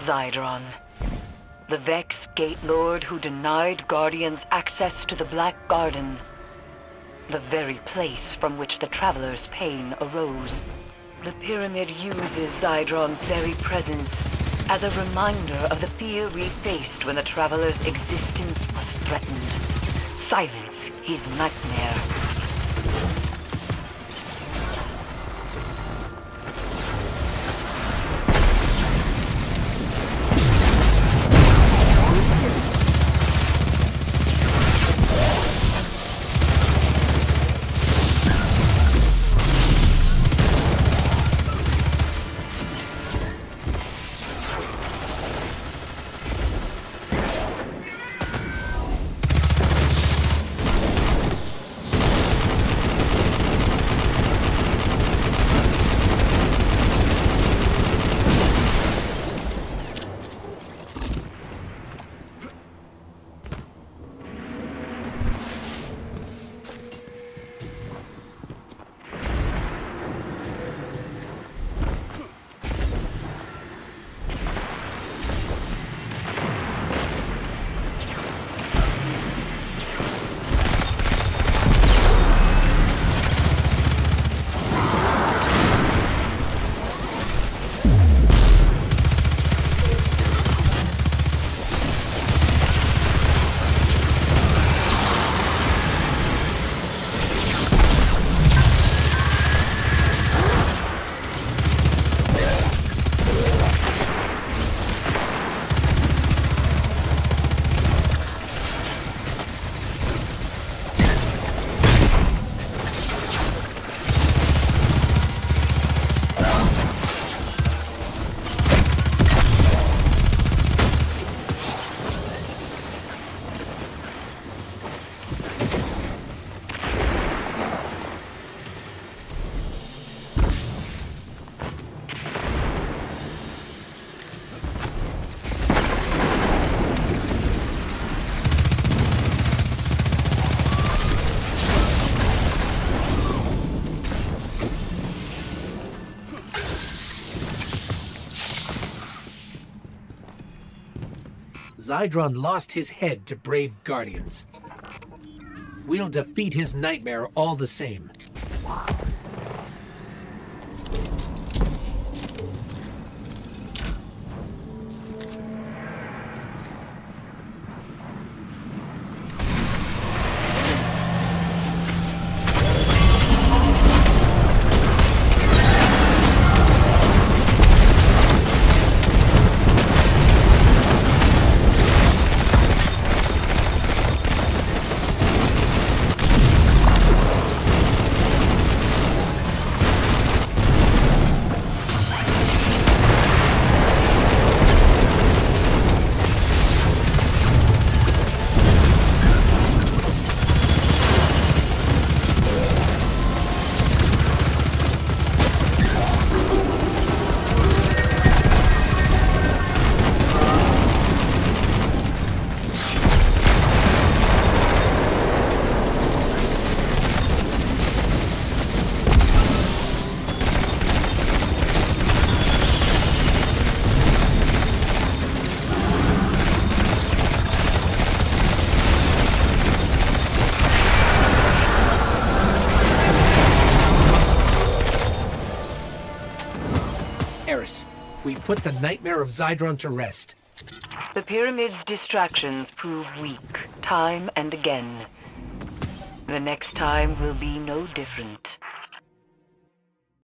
Zydron. The Vex Gate Lord who denied Guardians access to the Black Garden. The very place from which the Traveler's pain arose. The Pyramid uses Zydron's very presence as a reminder of the fear we faced when the Traveler's existence was threatened. Silence his nightmare. Zydron lost his head to brave Guardians. We'll defeat his nightmare all the same. We've put the nightmare of Zydron to rest. The Pyramid's distractions prove weak, time and again. The next time will be no different.